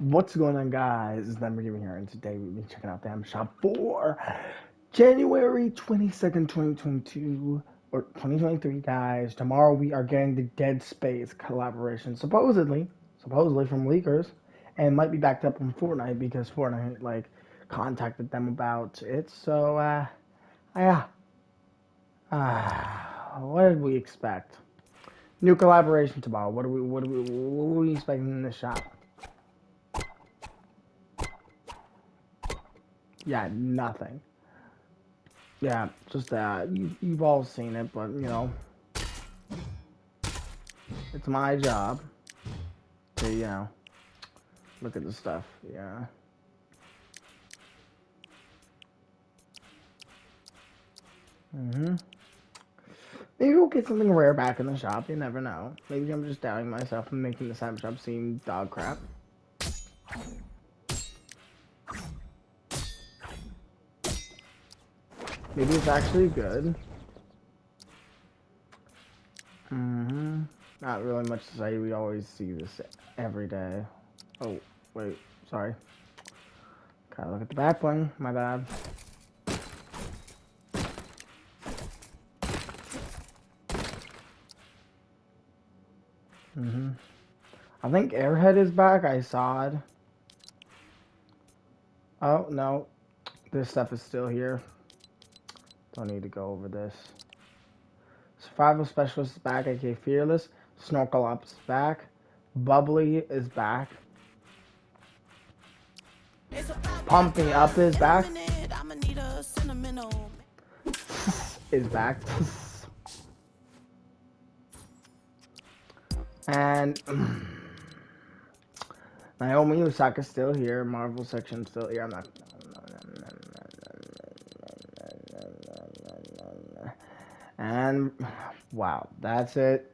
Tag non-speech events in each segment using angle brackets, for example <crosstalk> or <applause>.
What's going on, guys? It's Number Gaming here, and today we've been checking out the Shop for January 22nd, 2022, or 2023, guys. Tomorrow we are getting the Dead Space collaboration, supposedly, supposedly from leakers, and might be backed up on Fortnite because Fortnite, like, contacted them about it. So, uh, yeah. Uh, what did we expect? New collaboration tomorrow. What are we, what are we, what are we expecting in the shop? Yeah, nothing. Yeah, just that. You, you've all seen it, but, you know, it's my job to, you know, look at the stuff. Yeah. Mm-hmm. Maybe we'll get something rare back in the shop. You never know. Maybe I'm just doubting myself and making the Sam shop seem dog crap. Maybe it's actually good. Mm-hmm. Not really much to say. We always see this every day. Oh, wait. Sorry. Gotta look at the back one. My bad. Mm-hmm. I think Airhead is back. I saw it. Oh, no. This stuff is still here. Don't need to go over this. Survival Specialist is back, aka Fearless. Snorkel Ops is back. Bubbly is back. Pumping Up is back. <laughs> is back. <laughs> and <clears throat> Naomi Osaka still here. Marvel section still here. I'm not And wow, that's it.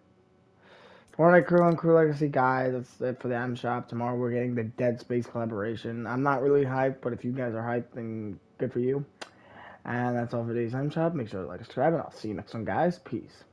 Fortnite Crew and Crew Legacy guys, that's it for the M Shop. Tomorrow we're getting the Dead Space collaboration. I'm not really hyped, but if you guys are hyped, then good for you. And that's all for today's M Shop. Make sure to like, subscribe, and I'll see you next one, guys. Peace.